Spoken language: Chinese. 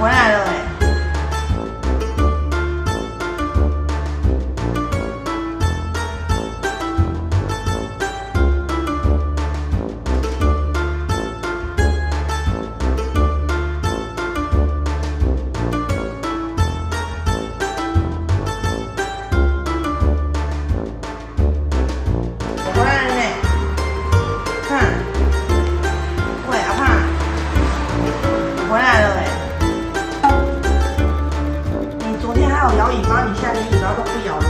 buena 摇尾巴，你现在尾巴都不摇了。